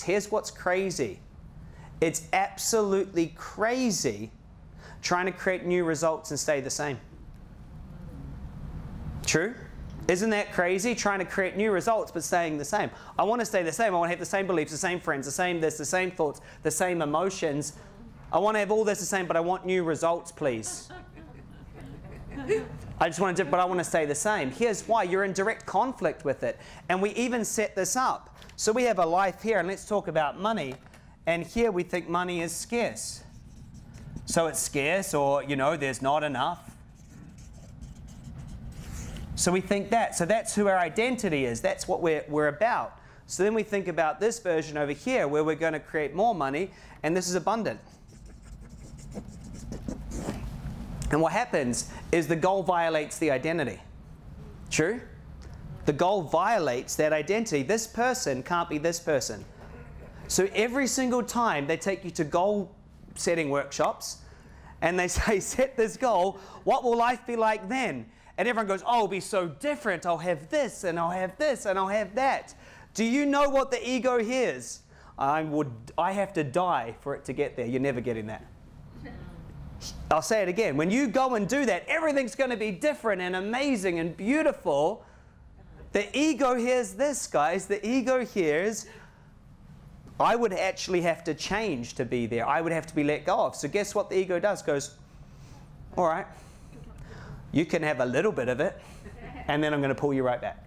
Here's what's crazy it's absolutely crazy trying to create new results and stay the same. True? Isn't that crazy? Trying to create new results but staying the same. I want to stay the same. I want to have the same beliefs, the same friends, the same this, the same thoughts, the same emotions. I want to have all this the same, but I want new results, please. I just want to, but I want to stay the same. Here's why you're in direct conflict with it. And we even set this up. So we have a life here, and let's talk about money. And here we think money is scarce. So it's scarce, or, you know, there's not enough. So we think that. So that's who our identity is. That's what we're, we're about. So then we think about this version over here where we're going to create more money, and this is abundant. And what happens is the goal violates the identity. True? The goal violates that identity. This person can't be this person. So every single time they take you to goal setting workshops and they say, set this goal, what will life be like then? And everyone goes, oh, it'll be so different. I'll have this and I'll have this and I'll have that. Do you know what the ego hears? I would I have to die for it to get there. You're never getting that. I'll say it again. When you go and do that, everything's going to be different and amazing and beautiful. The ego hears this, guys. The ego hears I would actually have to change to be there. I would have to be let go of. So guess what the ego does? Goes, all right, you can have a little bit of it, and then I'm going to pull you right back.